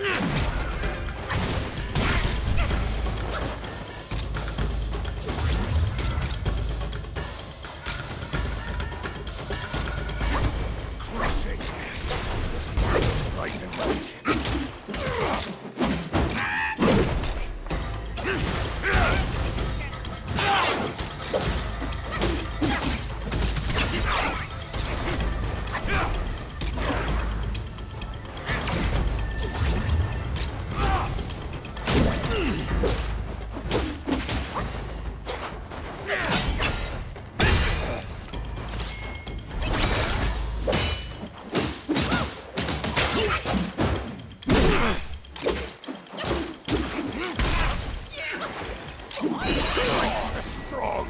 Crushing. Right and right. strong.